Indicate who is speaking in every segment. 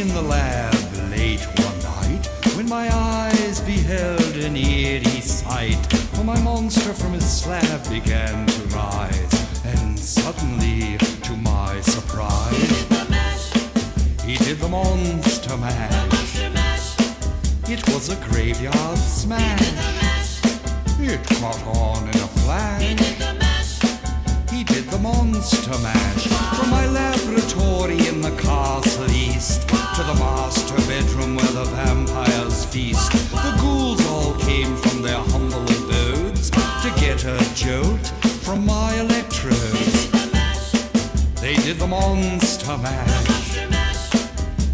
Speaker 1: in the lab late one night when my eyes beheld an eerie sight. For my monster from his slab began to rise, and suddenly, to my surprise, he did the, mash. He did the monster mash. The monster mash. It was a graveyard smash. It caught on in a flash. He did the, he did the monster mash from my lab. Bedroom where the vampires feast. The ghouls all came from their humble abodes to get a jolt from my electrodes. They did the monster mash.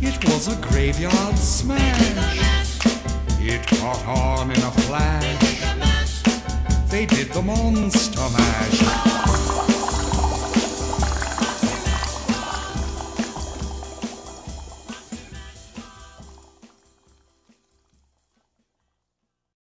Speaker 1: It was a graveyard smash. It caught on in a flash. They did the monster mash.